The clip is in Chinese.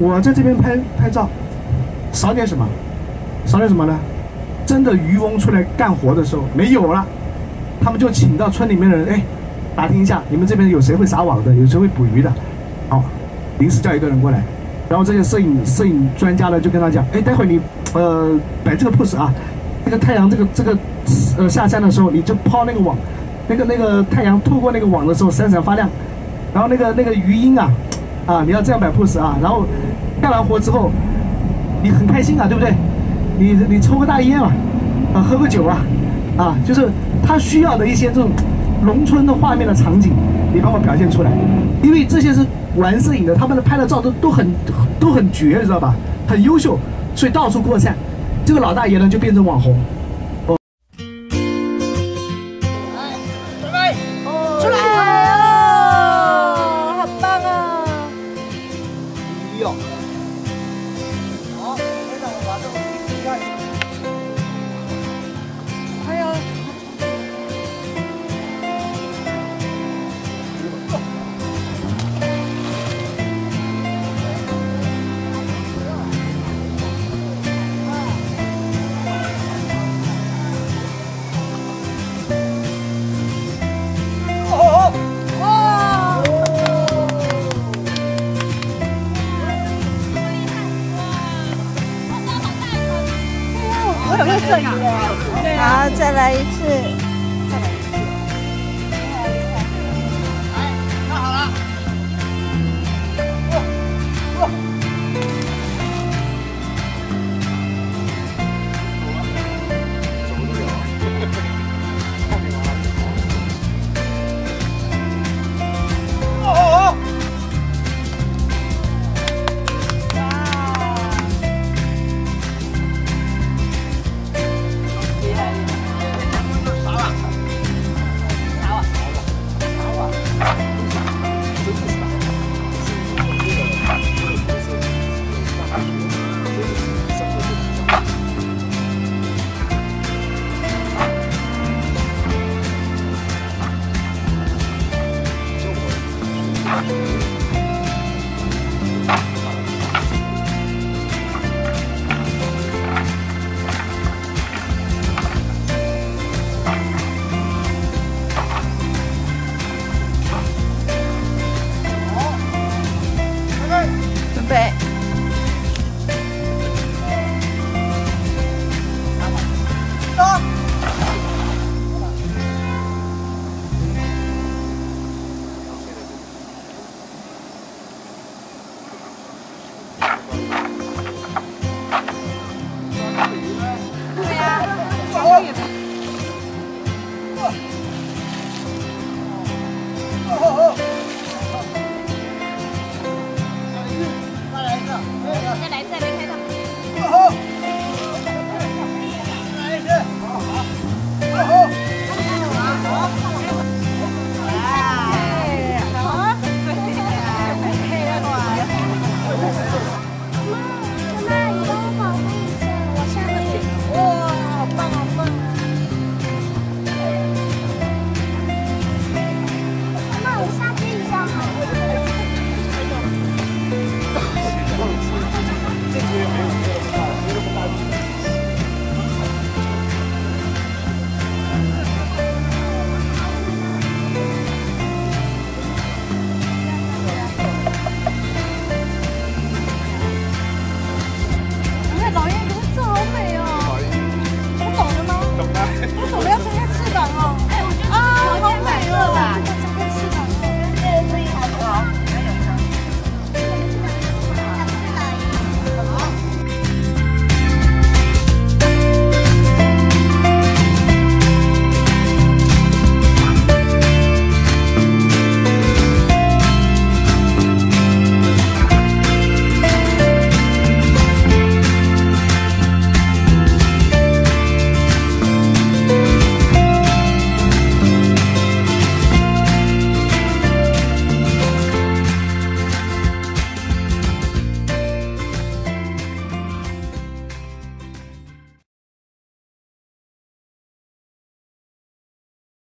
我在这边拍拍照，少点什么？少点什么呢？真的渔翁出来干活的时候没有了，他们就请到村里面的人，哎，打听一下你们这边有谁会撒网的，有谁会捕鱼的，好，临时叫一个人过来，然后这些摄影摄影专家呢就跟他讲，哎，待会你呃摆这个 pose 啊，这个太阳这个这个呃下山的时候你就抛那个网，那个那个太阳透过那个网的时候闪闪发亮，然后那个那个鱼鹰啊，啊你要这样摆 pose 啊，然后干完活之后你很开心啊，对不对？你你抽个大烟啊，啊，喝个酒啊，啊，就是他需要的一些这种农村的画面的场景，你帮我表现出来，因为这些是玩摄影的，他们的拍的照都都很都很绝，你知道吧？很优秀，所以到处扩散。这个老大爷呢就变成网红。可以好，再来一次。Bye.